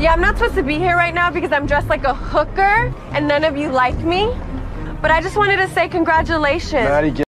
Yeah, I'm not supposed to be here right now because I'm dressed like a hooker and none of you like me. But I just wanted to say congratulations. Maddie,